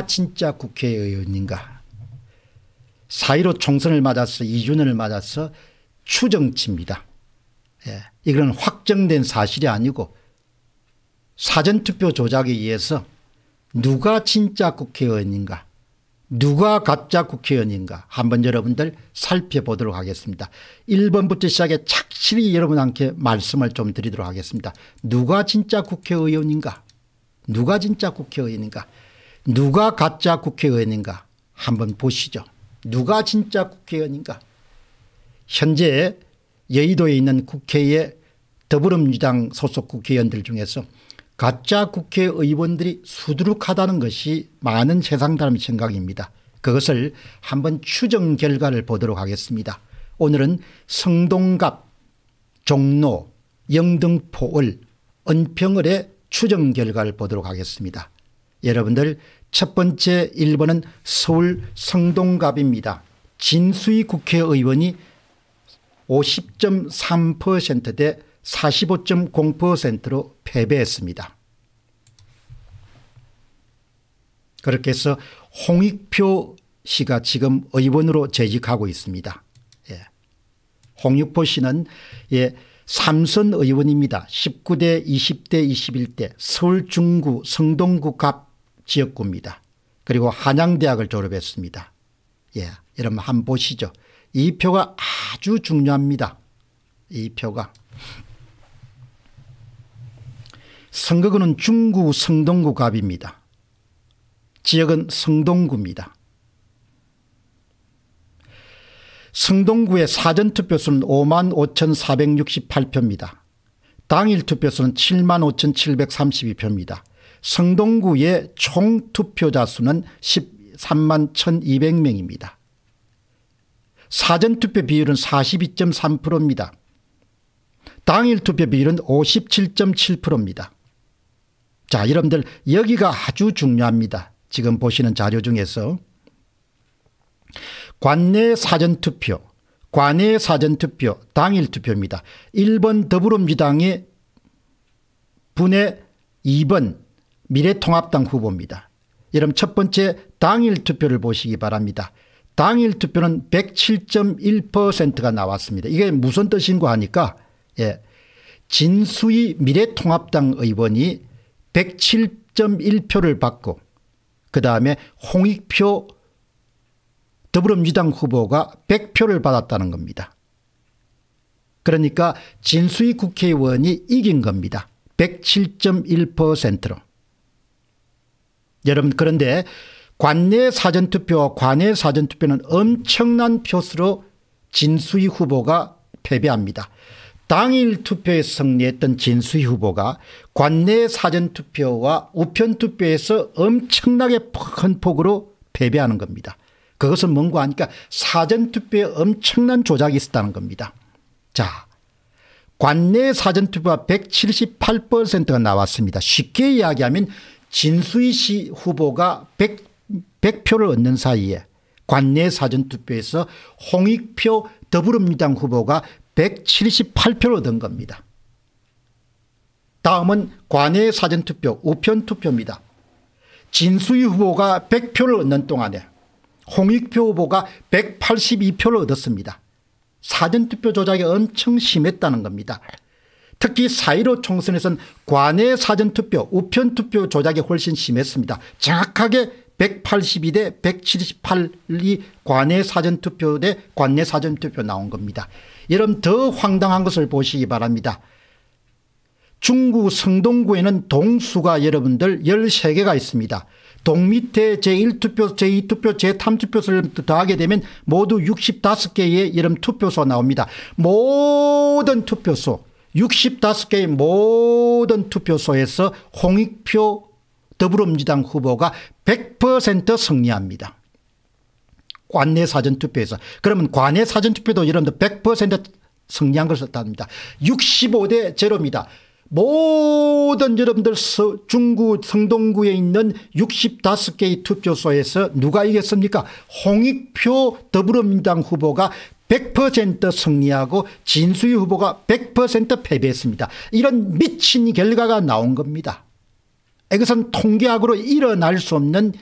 진짜 국회의원인가 4.15 총선을 맞아서 2주년을 맞아서 추정치입니다. 예, 이건 확정된 사실이 아니고 사전투표 조작에 의해서 누가 진짜 국회의원인가 누가 가짜 국회의원인가 한번 여러분들 살펴보도록 하겠습니다. 1번부터 시작해 착실히 여러분한테 말씀을 좀 드리도록 하겠습니다. 누가 진짜 국회의원인가 누가 진짜 국회의원인가 누가 가짜 국회의원인가 한번 보시죠. 누가 진짜 국회의원인가 현재 여의도에 있는 국회의 더불어민주당 소속 국회의원들 중에서 가짜 국회의원들이 수두룩하다는 것이 많은 세상 사람의 생각입니다. 그것을 한번 추정 결과를 보도록 하겠습니다. 오늘은 성동갑 종로 영등포을 은평을의 추정 결과를 보도록 하겠습니다. 여러분들 첫 번째 1번은 서울 성동갑입니다. 진수희 국회의원이 50.3%대 45.0%로 패배했습니다. 그렇게 해서 홍익표 씨가 지금 의원으로 재직하고 있습니다. 예. 홍익표 씨는 예, 삼선 의원입니다. 19대 20대 21대 서울 중구 성동구 갑 지역구입니다. 그리고 한양대학을 졸업했습니다. 예, 여러분 한번 보시죠. 이 표가 아주 중요합니다. 이 표가. 선거구는 중구 성동구 갑입니다. 지역은 성동구입니다. 성동구의 사전투표수는 5만 5,468표입니다. 당일 투표수는 7만 5,732표입니다. 성동구의 총 투표자 수는 13만 1200명입니다. 사전투표 비율은 42.3%입니다. 당일 투표 비율은 57.7%입니다. 자 여러분들 여기가 아주 중요합니다. 지금 보시는 자료 중에서 관내 사전투표 관내 사전투표 당일 투표입니다. 1번 더불어민주당의 분의 2번 미래통합당 후보입니다. 여러분 첫 번째 당일 투표를 보시기 바랍니다. 당일 투표는 107.1%가 나왔습니다. 이게 무슨 뜻인가 하니까 예. 진수희 미래통합당 의원이 107.1표를 받고 그다음에 홍익표 더불어민주당 후보가 100표를 받았다는 겁니다. 그러니까 진수희 국회의원이 이긴 겁니다. 107.1%로. 여러분 그런데 관내 사전투표와 관내 사전투표는 엄청난 표수로 진수희 후보가 패배합니다. 당일 투표에 승리했던 진수희 후보가 관내 사전투표와 우편투표에서 엄청나게 큰 폭으로 패배하는 겁니다. 그것은 뭔가 하니까 사전투표에 엄청난 조작이 있었다는 겁니다. 자, 관내 사전투표가 178%가 나왔습니다. 쉽게 이야기하면 진수희 씨 후보가 100, 100표를 얻는 사이에 관내 사전투표에서 홍익표 더불어민주당 후보가 178표를 얻은 겁니다. 다음은 관내 사전투표 우편투표입니다. 진수희 후보가 100표를 얻는 동안에 홍익표 후보가 182표를 얻었습니다. 사전투표 조작이 엄청 심했다는 겁니다. 특히 4.15 총선에서는 관내 사전투표 우편투표 조작이 훨씬 심했습니다. 정확하게 182대 178이 관내 사전투표 대 관내 사전투표 나온 겁니다. 여러분 더 황당한 것을 보시기 바랍니다. 중구 성동구에는 동수가 여러분들 13개가 있습니다. 동 밑에 제1투표 제2투표 제3투표소를 더하게 되면 모두 65개의 여름 투표소 나옵니다. 모든 투표소 65개의 모든 투표소에서 홍익표 더불어민주당 후보가 100% 승리합니다. 관내 사전투표에서. 그러면 관내 사전투표도 여러분들 100% 승리한 것을 뜻합니다. 65대 제로입니다. 모든 여러분들 중구 성동구에 있는 65개의 투표소에서 누가 이겼습니까 홍익표 더불어민주당 후보가 100% 승리하고 진수희 후보가 100% 패배했습니다. 이런 미친 결과가 나온 겁니다. 이것은 통계학으로 일어날 수 없는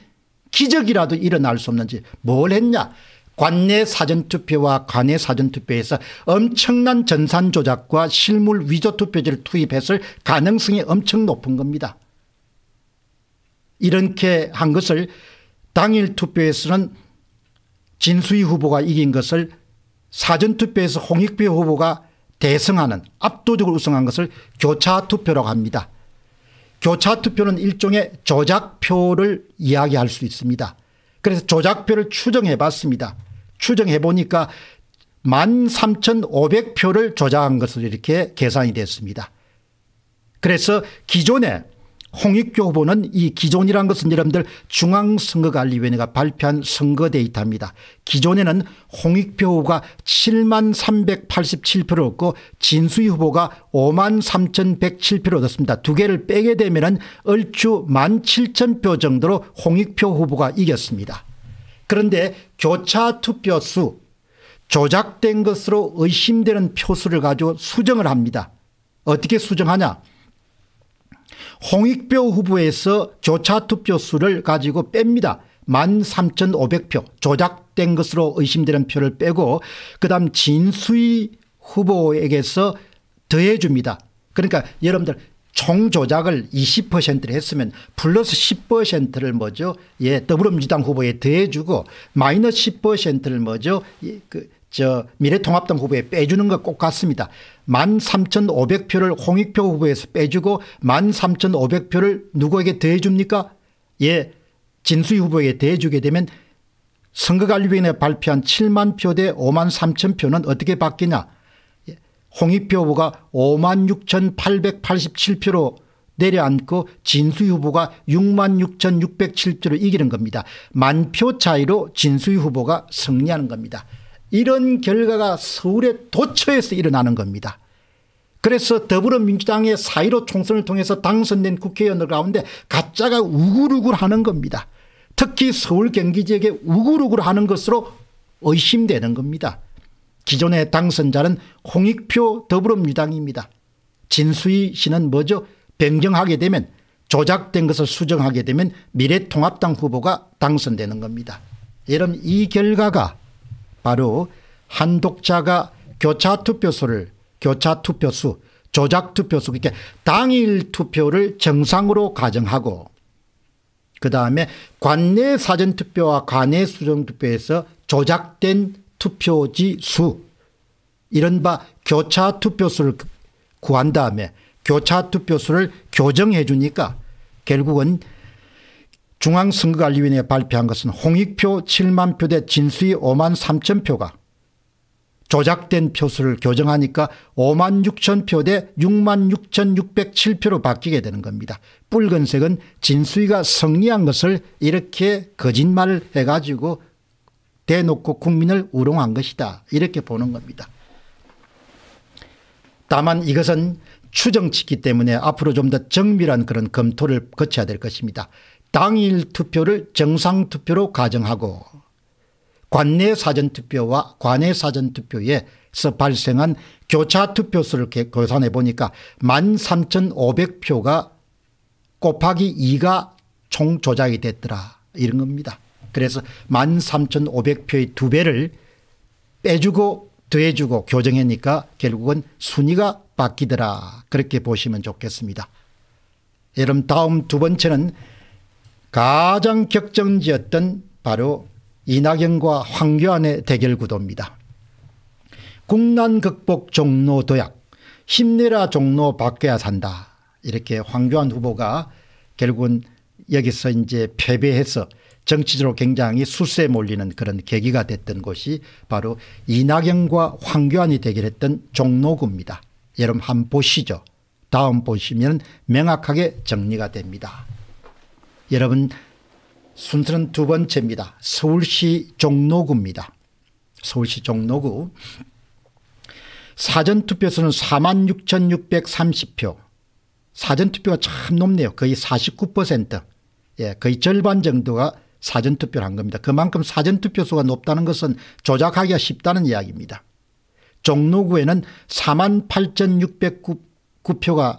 기적이라도 일어날 수 없는지 뭘 했냐 관내 사전투표와 관내 사전투표에서 엄청난 전산 조작과 실물 위조 투표지를 투입했을 가능성이 엄청 높은 겁니다. 이렇게 한 것을 당일 투표에서는 진수희 후보가 이긴 것을 사전투표에서 홍익표 후보가 대승하는 압도적으로 우승한 것을 교차투표라고 합니다. 교차투표는 일종의 조작표를 이야기할 수 있습니다. 그래서 조작표를 추정해 봤습니다. 추정해 보니까 13,500표를 조작한 것으로 이렇게 계산이 됐습니다. 그래서 기존에 홍익교 후보는 이 기존이란 것은 여러분들 중앙선거관리위원회가 발표한 선거 데이터입니다. 기존에는 홍익표 후보가 7만 387표를 얻고 진수희 후보가 5만 3107표를 얻었습니다. 두 개를 빼게 되면 얼추 1만 7천 표 정도로 홍익표 후보가 이겼습니다. 그런데 교차 투표수 조작된 것으로 의심되는 표수를 가지고 수정을 합니다. 어떻게 수정하냐 홍익표 후보에서 교차 투표 수를 가지고 뺍니다. 13,500표 조작된 것으로 의심되는 표를 빼고 그다음 진수희 후보에게서 더해 줍니다. 그러니까 여러분들 총 조작을 20%를 했으면 플러스 10%를 뭐죠? 예, 더불어민주당 후보에 더해 주고 마이너스 10%를 뭐죠? 예, 그 저 미래통합당 후보에 빼주는 것 꼭 같습니다. 13,500표를 홍익표 후보에서 빼주고 13,500표를 누구에게 더해줍니까? 예, 진수희 후보에게 더해주게 되면 선거관리위원회 발표한 7만 표 대 5만 3천 표는 어떻게 바뀌냐. 예, 홍익표 후보가 5만 6,887표로 내려앉고 진수희 후보가 6만 6,607표로 이기는 겁니다. 만 표 차이로 진수희 후보가 승리하는 겁니다. 이런 결과가 서울의 도처에서 일어나는 겁니다. 그래서 더불어민주당의 사이로 총선을 통해서 당선된 국회의원들 가운데 가짜가 우글우글 하는 겁니다. 특히 서울 경기 지역에 우글우글 하는 것으로 의심되는 겁니다. 기존의 당선자는 홍익표 더불어민주당입니다. 진수희 씨는 뭐죠 변경하게 되면 조작된 것을 수정하게 되면 미래통합당 후보가 당선되는 겁니다. 여러분 이 결과가 바로 한 독자가 교차 투표수를 교차 투표수 조작 투표수 그러니까 당일 투표를 정상으로 가정하고 그 다음에 관내 사전투표와 관내 수정투표에서 조작된 투표지 수 이른바 교차 투표수를 구한 다음에 교차 투표수를 교정해 주니까 결국은 중앙선거관리위원회가 발표한 것은 홍익표 7만 표 대 진수희 5만 3천 표가 조작된 표수를 교정하니까 5만 6천 표 대 6만 6천 607표로 바뀌게 되는 겁니다. 붉은색은 진수희가 승리한 것을 이렇게 거짓말을 해가지고 대놓고 국민을 우롱한 것이다. 이렇게 보는 겁니다. 다만 이것은 추정치기 때문에 앞으로 좀 더 정밀한 그런 검토를 거쳐야 될 것입니다. 당일 투표를 정상 투표로 가정하고 관내 사전투표와 관내 사전투표에서 발생한 교차투표수를 계산해 보니까 13,500표가 곱하기 2가 총 조작이 됐더라 이런 겁니다. 그래서 13,500표의 두 배를 빼주고 더해주고 교정하니까 결국은 순위가 바뀌더라 그렇게 보시면 좋겠습니다. 여러분 다음 두 번째는 가장 격정지였던 바로 이낙연과 황교안의 대결 구도입니다. 국난 극복 종로 도약 힘내라 종로 바뀌어야 산다 이렇게 황교안 후보가 결국은 여기서 이제 패배해서 정치적으로 굉장히 수세에 몰리는 그런 계기가 됐던 곳이 바로 이낙연과 황교안이 대결했던 종로구입니다. 여러분 한번 보시죠. 다음 보시면 명확하게 정리가 됩니다. 여러분 순서는 두 번째입니다. 서울시 종로구입니다. 서울시 종로구 사전투표수는 46,630표 사전투표가 참 높네요. 거의 49% 예, 거의 절반 정도가 사전투표를 한 겁니다. 그만큼 사전투표수가 높다는 것은 조작하기가 쉽다는 이야기입니다. 종로구에는 48,609표가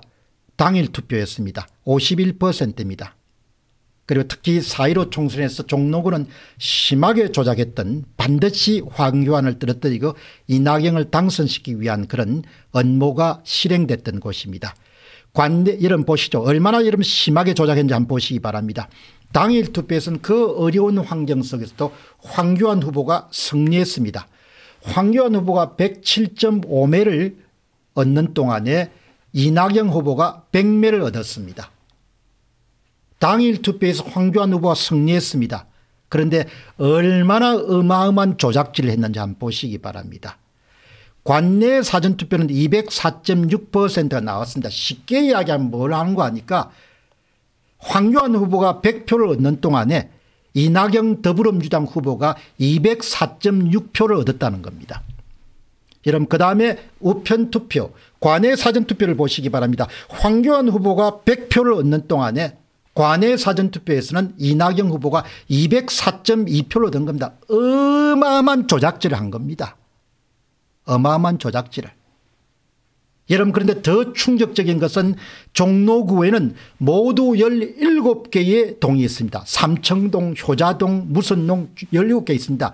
당일 투표였습니다. 51%입니다. 그리고 특히 4.15 총선에서 종로구는 심하게 조작했던 반드시 황교안을 떨어뜨리고 이낙영을 당선시키기 위한 그런 업무가 실행됐던 곳입니다. 관내 이름 보시죠. 얼마나 이름 심하게 조작했는지 한번 보시기 바랍니다. 당일 투표에서는 그 어려운 환경 속에서도 황교안 후보가 승리했습니다. 황교안 후보가 107.5매를 얻는 동안에 이낙영 후보가 100매를 얻었습니다. 당일 투표에서 황교안 후보가 승리했습니다. 그런데 얼마나 어마어마한 조작질을 했는지 한번 보시기 바랍니다. 관내 사전투표는 204.6%가 나왔습니다. 쉽게 이야기하면 뭘 하는 거 아니까 황교안 후보가 100표를 얻는 동안에 이낙영 더불어민주당 후보가 204.6표를 얻었다는 겁니다. 여러분 그 다음에 우편투표 관내 사전투표를 보시기 바랍니다. 황교안 후보가 100표를 얻는 동안에 관내 사전투표에서는 이낙영 후보가 204.2표를 얻은 겁니다. 어마어마한 조작질을 한 겁니다. 어마어마한 조작질을. 여러분 그런데 더 충격적인 것은 종로구에는 모두 17개의 동이 있습니다. 삼청동 효자동 무선동 17개 있습니다.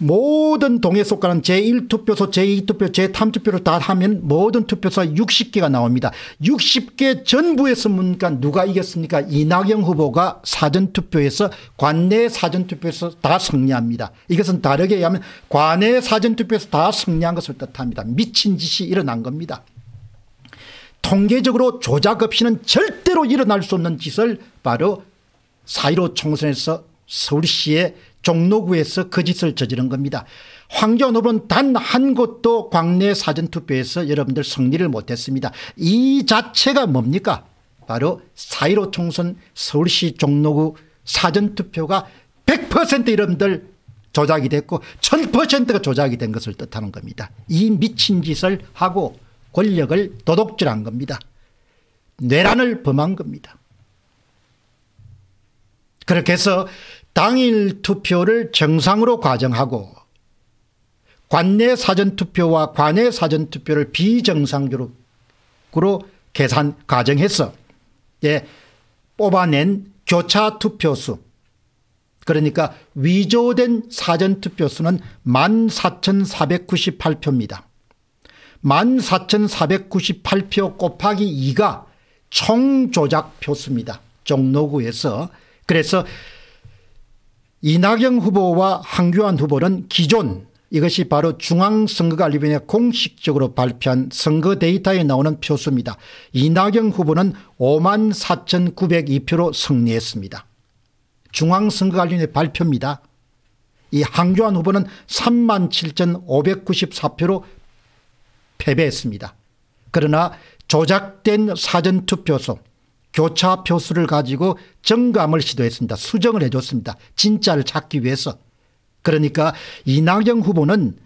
모든 동에 속하는 제1투표소 제2투표 제3투표를 다 하면 모든 투표소 60개가 나옵니다. 60개 전부에서 뭡니까 누가 이겼습니까 이낙영 후보가 사전투표에서 관내 사전투표에서 다 승리합니다. 이것은 다르게 얘기하면 관내 사전투표에서 다 승리한 것을 뜻합니다. 미친 짓이 일어난 겁니다. 통계적으로 조작 없이는 절대로 일어날 수 없는 짓을 바로 4.15 총선에서 서울시의 종로구에서 그 짓을 저지른 겁니다. 황교안 후보는 단 한 곳도 광내 사전투표에서 여러분들 승리를 못했습니다. 이 자체가 뭡니까 바로 4.15 총선 서울시 종로구 사전투표가 100% 여러분들 조작이 됐고 1000%가 조작이 된 것을 뜻하는 겁니다. 이 미친 짓을 하고 권력을 도둑질한 겁니다. 뇌란을 범한 겁니다. 그렇게 해서 당일 투표를 정상으로 과정하고 관내 사전투표와 관내 사전투표를 비정상적으로 계산 과정해서 예, 뽑아낸 교차 투표수 그러니까 위조된 사전투표수는 14,498표입니다. 14,498표 곱하기 2가 총조작 표수입니다. 종로구에서 그래서 이낙영 후보와 황교안 후보는 기존 이것이 바로 중앙선거관리위원회 공식적으로 발표한 선거 데이터에 나오는 표수입니다. 이낙영 후보는 5만 4,902표로 승리했습니다. 중앙선거관리위원회 발표입니다. 이 황교안 후보는 3만 7,594표로 패배했습니다. 그러나 조작된 사전투표소 교차 표수를 가지고 정감을 시도했습니다. 수정을 해줬습니다. 진짜를 찾기 위해서. 그러니까 이낙영 후보는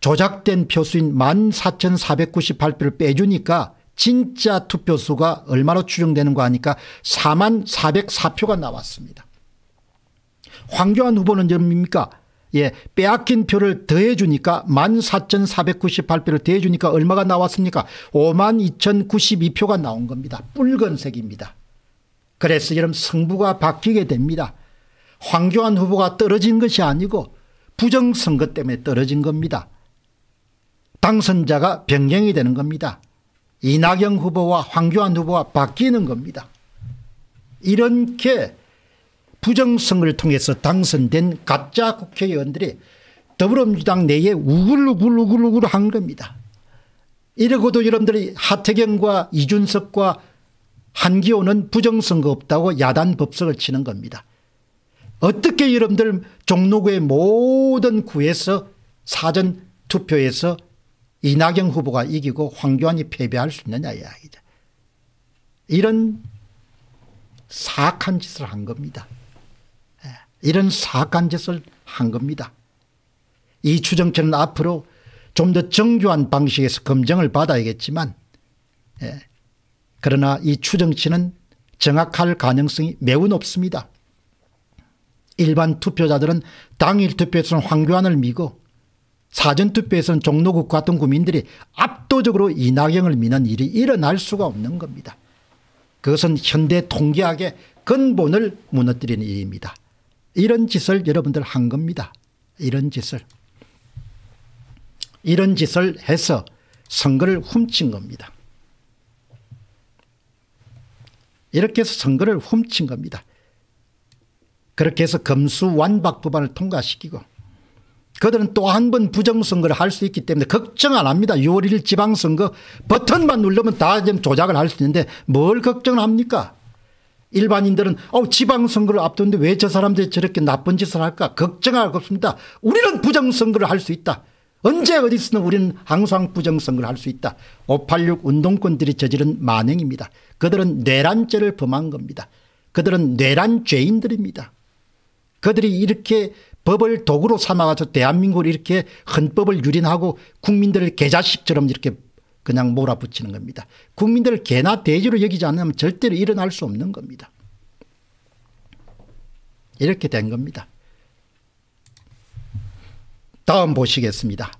조작된 표수인 14,498표를 빼주니까 진짜 투표수가 얼마로 추정되는 거 하니까 4만 404표가 나왔습니다. 황교안 후보는 뭡니까 예, 빼앗긴 표를 더해 주니까 14,498표를 더해 주니까 얼마가 나왔습니까 52,092표가 나온 겁니다. 붉은색입니다. 그래서 여러분 승부가 바뀌게 됩니다. 황교안 후보가 떨어진 것이 아니고 부정선거 때문에 떨어진 겁니다. 당선자가 변경이 되는 겁니다. 이낙영 후보와 황교안 후보가 바뀌는 겁니다. 이렇게 부정선거를 통해서 당선된 가짜 국회의원들이 더불어민주당 내에 우글우글우글우글 한 겁니다. 이러고도 여러분들이 하태경과 이준석과 한기호는 부정선거 없다고 야단 법석을 치는 겁니다. 어떻게 여러분들 종로구의 모든 구에서 사전 투표에서 이낙영 후보가 이기고 황교안이 패배할 수 있느냐 이야기죠. 이런 사악한 짓을 한 겁니다. 이런 사악한 짓을 한 겁니다. 이 추정체는 앞으로 좀 더 정교한 방식에서 검증을 받아야겠지만 예. 그러나 이 추정치는 정확할 가능성이 매우 높습니다. 일반 투표자들은 당일 투표에서는 황교안을 미고 사전투표에서는 종로구 같은 구민들이 압도적으로 이낙영을 미는 일이 일어날 수가 없는 겁니다. 그것은 현대 통계학의 근본을 무너뜨리는 일입니다. 이런 짓을 여러분들 한 겁니다. 이런 짓을. 이런 짓을 해서 선거를 훔친 겁니다. 이렇게 해서 선거를 훔친 겁니다. 그렇게 해서 검수완박 법안을 통과시키고 그들은 또 한 번 부정선거를 할 수 있기 때문에 걱정 안 합니다. 6월 1일 지방선거 버튼만 누르면 다 조작을 할 수 있는데 뭘 걱정을 합니까 일반인들은 어, 지방선거를 앞두는데 왜 저 사람들이 저렇게 나쁜 짓을 할까 걱정할 거 없습니다. 우리는 부정선거를 할 수 있다. 언제 어디서는 우리는 항상 부정선거를 할 수 있다. 586 운동권들이 저지른 만행입니다. 그들은 뇌란죄를 범한 겁니다. 그들은 뇌란 죄인들입니다. 그들이 이렇게 법을 도구로 삼아가서 대한민국을 이렇게 헌법을 유린하고 국민들을 개자식처럼 이렇게 그냥 몰아붙이는 겁니다. 국민들을 개나 돼지로 여기지 않으면 절대로 일어날 수 없는 겁니다. 이렇게 된 겁니다. 다음 보시겠습니다.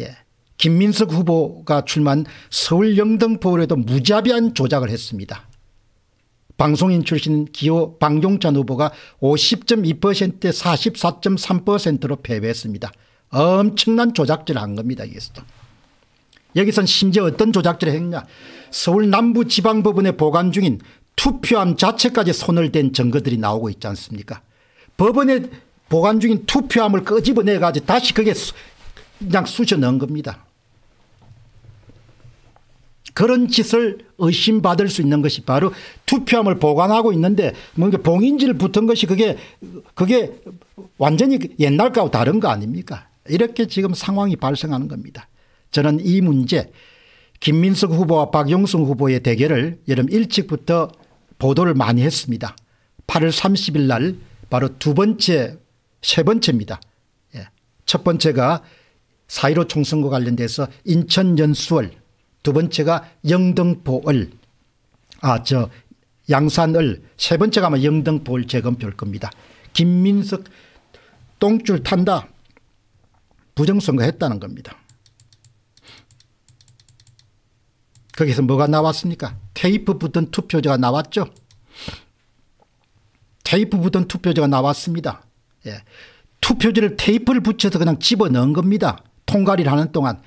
예. 김민석 후보가 출마한 서울 영등포울에도 무자비한 조작을 했습니다. 방송인 출신 기호 방종찬 후보가 50.2%대 44.3%로 패배했습니다. 엄청난 조작질을 한 겁니다. 여기서도. 여기선 심지어 어떤 조작질을 했냐. 서울 남부지방법원에 보관 중인 투표함 자체까지 손을 댄 증거들이 나오고 있지 않습니까 법원에 보관 중인 투표함을 끄집어내 가지고 다시 그게 그냥 쑤셔 넣은 겁니다. 그런 짓을 의심받을 수 있는 것이 바로 투표함을 보관하고 있는데 뭔가 봉인지를 붙은 것이 그게 그게 완전히 옛날 거하고 다른 거 아닙니까 이렇게 지금 상황이 발생하는 겁니다. 저는 이 문제 김민석 후보와 박용승 후보의 대결을 여름 일찍부터 보도를 많이 했습니다. 8월 30일 날 바로 두 번째 세 번째입니다. 예. 첫 번째가 4.15 총선과 관련돼서 인천 연수월 두 번째가 영등포을 아 저 양산을 세 번째가 아마 영등포을 재검표일 겁니다. 김민석 똥줄 탄다 부정선거 했다는 겁니다. 거기서 뭐가 나왔습니까 테이프 붙은 투표제가 나왔죠. 테이프 붙은 투표제가 나왔습니다. 예. 투표지를 테이프를 붙여서 그냥 집어넣은 겁니다. 통과리를 하는 동안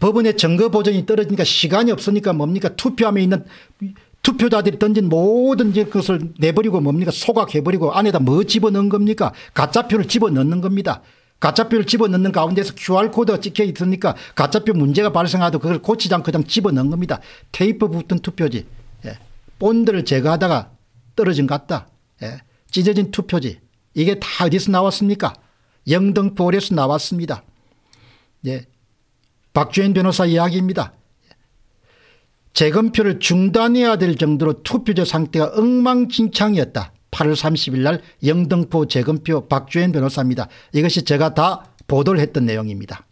법원의 증거 보전이 떨어지니까 시간이 없으니까 뭡니까 투표함에 있는 투표자들이 던진 모든 것을 내버리고 뭡니까 소각해버리고 안에다 뭐 집어넣은 겁니까 가짜표를 집어넣는 겁니다. 가짜표를 집어넣는 가운데서 QR코드가 찍혀 있으니까 가짜표 문제가 발생하도 그걸 고치지 않고 그냥 집어넣은 겁니다. 테이프 붙은 투표지. 예. 본드를 제거하다가 떨어진 것 같다. 예. 찢어진 투표지. 이게 다 어디서 나왔습니까 영등포에서 나왔습니다. 예. 박주현 변호사 이야기입니다. 재검표를 중단해야 될 정도로 투표제 상태가 엉망진창이었다. 8월 30일 날 영등포 재검표 박주현 변호사입니다. 이것이 제가 다 보도를 했던 내용입니다.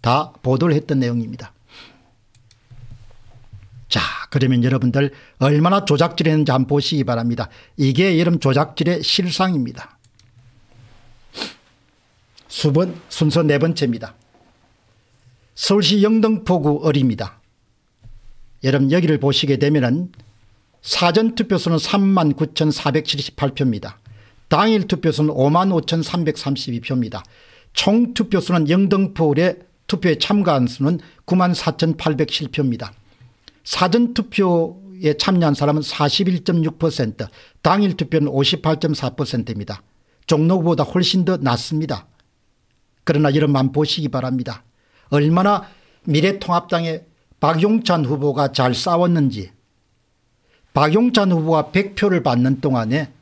다 보도를 했던 내용입니다. 자 그러면 여러분들 얼마나 조작질했는지 한번 보시기 바랍니다. 이게 여러분 조작질의 실상입니다. 수번 순서 네 번째입니다. 서울시 영등포구 어리입니다. 여러분 여기를 보시게 되면 사전투표수는 3만 9,478표입니다. 당일 투표수는 5만 5,332표입니다. 총 투표수는 영등포울의 투표에 참가한 수는 9만 4,807표입니다. 사전투표에 참여한 사람은 41.6% 당일 투표는 58.4%입니다. 종로보다 훨씬 더 낮습니다. 그러나 여러분만 보시기 바랍니다. 얼마나 미래통합당의 박용찬 후보가 잘 싸웠는지 박용찬 후보가 100표를 받는 동안에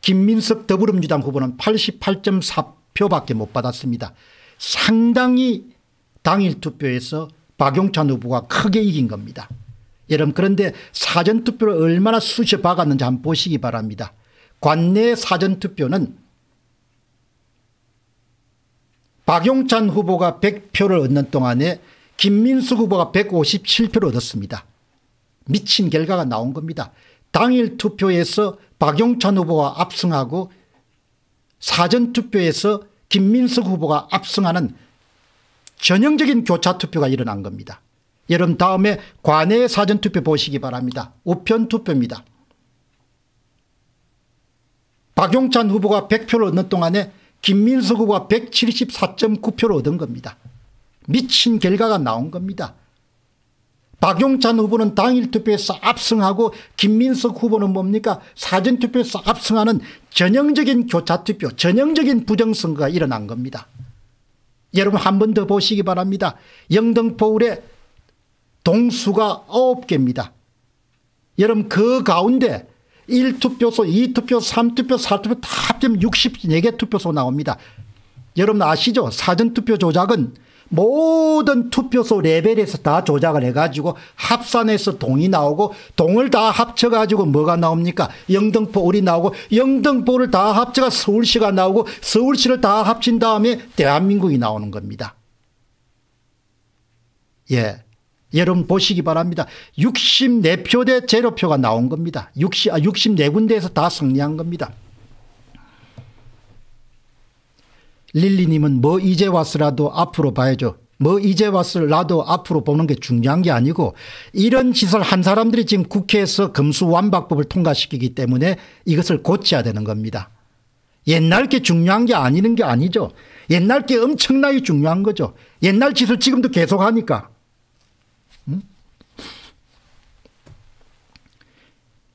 김민석 더불어민주당 후보는 88.4표밖에 못 받았습니다. 상당히 당일 투표에서 박용찬 후보가 크게 이긴 겁니다. 여러분 그런데 사전투표를 얼마나 쑤셔 박았는지 한번 보시기 바랍니다. 관내 사전투표는 박용찬 후보가 100표를 얻는 동안에 김민수 후보가 157표를 얻었습니다. 미친 결과가 나온 겁니다. 당일 투표에서 박용찬 후보가 압승하고 사전투표에서 김민석 후보가 압승하는 전형적인 교차투표가 일어난 겁니다. 여러분 다음에 관내 사전투표 보시기 바랍니다. 우편투표입니다. 박용찬 후보가 100표를 얻는 동안에 김민석 후보가 174.9표를 얻은 겁니다. 미친 결과가 나온 겁니다. 박용찬 후보는 당일 투표에서 압승하고 김민석 후보는 뭡니까 사전투표에서 압승하는 전형적인 교차투표 전형적인 부정선거가 일어난 겁니다. 여러분 한 번 더 보시기 바랍니다. 영등포울에 동수가 9개입니다. 여러분 그 가운데 1투표소 2투표 3투표 4투표 다 합치면 64개 투표소 나옵니다. 여러분 아시죠 사전투표 조작은 모든 투표소 레벨에서 다 조작을 해가지고 합산해서 동이 나오고 동을 다 합쳐가지고 뭐가 나옵니까 영등포 울이 나오고 영등포를 다 합쳐가 서울시가 나오고 서울시를 다 합친 다음에 대한민국이 나오는 겁니다. 예. 여러분 보시기 바랍니다. 64표 대 제로표가 나온 겁니다. 60, 아, 64군데에서 다 승리한 겁니다. 릴리님은 뭐 이제 왔으라도 앞으로 봐야죠. 뭐 이제 왔을라도 앞으로 보는 게 중요한 게 아니고 이런 짓을 한 사람들이 지금 국회에서 금수완박법을 통과시키기 때문에 이것을 고쳐야 되는 겁니다. 옛날 게 중요한 게 아니는 게 아니죠. 옛날 게 엄청나게 중요한 거죠. 옛날 짓을 지금도 계속 하니까.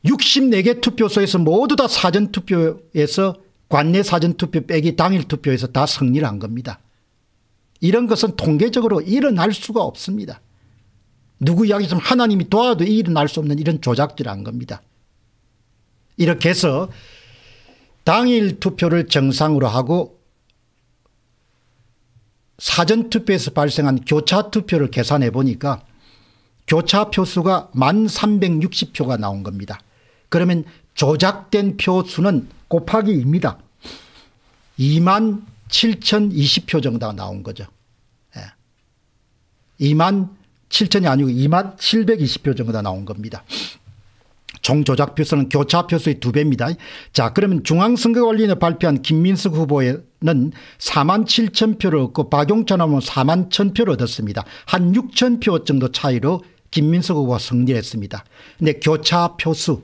64개 투표소에서 모두 다 사전투표에서 관내 사전투표 빼기 당일 투표에서 다 승리를 한 겁니다. 이런 것은 통계적으로 일어날 수가 없습니다. 누구 이야기 좀 하나님이 도와도 일어날 수 없는 이런 조작질을 한 겁니다. 이렇게 해서 당일 투표를 정상으로 하고 사전투표에서 발생한 교차투표를 계산해 보니까 교차표 수가 1360표가 나온 겁니다. 그러면 조작된 표 수는 곱하기 2입니다. 2만 7020표 정도가 나온 거죠. 예. 2만 7천이 아니고 2만 720표 정도가 나온 겁니다. 총 조작 표수는 교차 표수의 두 배입니다. 자 그러면 중앙선거관리위원회 발표한 김민석 후보는 4만 7천 표를 얻고 박용찬 후보는 4만 1천 표를 얻었습니다. 한 6천 표 정도 차이로 김민석 후보가 승리했습니다. 근데 교차 표수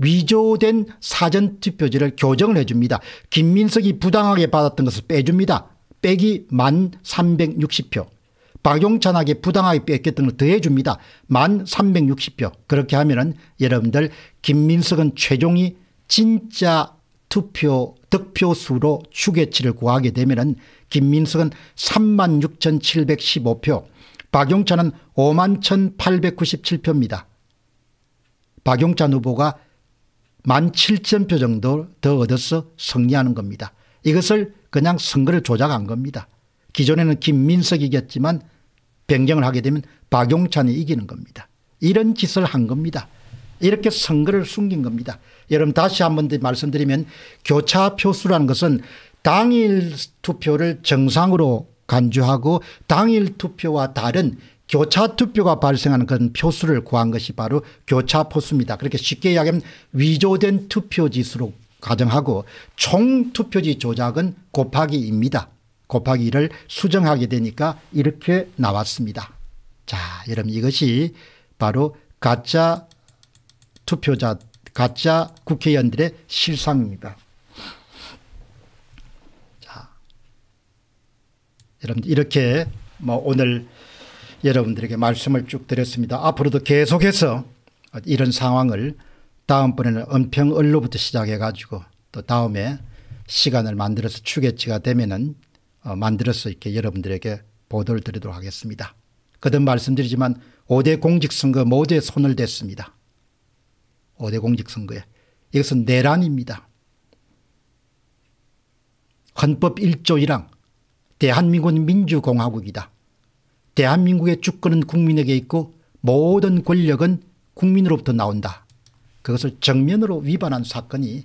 위조된 사전투표지를 교정을 해줍니다. 김민석이 부당하게 받았던 것을 빼줍니다. 빼기 만 360표. 박용찬에게 부당하게 뺏겼던 걸 더해줍니다. 만 360표. 그렇게 하면은 여러분들 김민석은 최종이 진짜 투표 득표수로 추계치를 구하게 되면은 김민석은 3만 6,715표 박용찬은 5만 1,897표입니다. 박용찬 후보가 1만 7천 표 정도 더 얻어서 승리하는 겁니다. 이것을 그냥 선거를 조작한 겁니다. 기존에는 김민석이겠지만 변경을 하게 되면 박용찬이 이기는 겁니다. 이런 짓을 한 겁니다. 이렇게 선거를 숨긴 겁니다. 여러분 다시 한번더 말씀드리면 교차 표수라는 것은 당일 투표를 정상으로 간주하고 당일 투표와 다른 교차 투표가 발생하는 그런 표수를 구한 것이 바로 교차 포수입니다. 그렇게 쉽게 이야기하면 위조된 투표지수로 가정하고 총 투표지 조작은 곱하기 2입니다. 곱하기 1을 수정하게 되니까 이렇게 나왔습니다. 자 여러분 이것이 바로 가짜 투표자 가짜 국회의원들의 실상입니다. 자 여러분 이렇게 뭐 오늘 여러분들에게 말씀을 쭉 드렸습니다. 앞으로도 계속해서 이런 상황을 다음번에는 은평을로부터 시작해 가지고 또 다음에 시간을 만들어서 추계치가 되면은 어 만들어서 이렇게 여러분들에게 보도를 드리도록 하겠습니다. 거듭 말씀드리지만 5대 공직선거 모두에 손을 댔습니다. 5대 공직선거에. 이것은 내란입니다. 헌법 1조 1항 대한민국은 민주공화국이다. 대한민국의 주권은 국민에게 있고 모든 권력은 국민으로부터 나온다. 그것을 정면으로 위반한 사건이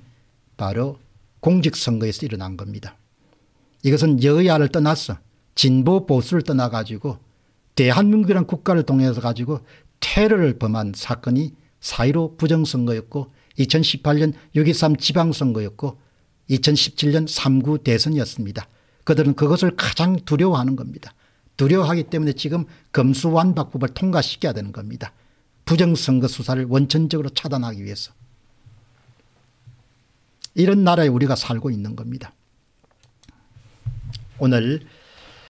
바로 공직선거에서 일어난 겁니다. 이것은 여야를 떠나서 진보 보수를 떠나 가지고 대한민국이라는 국가를 통해서 가지고 테러를 범한 사건이 4.15 부정선거였고 2018년 6.23 지방선거였고 2017년 3구 대선이었습니다. 그들은 그것을 가장 두려워하는 겁니다. 두려워하기 때문에 지금 검수완박법을 통과시켜야 되는 겁니다. 부정선거 수사를 원천적으로 차단하기 위해서. 이런 나라에 우리가 살고 있는 겁니다. 오늘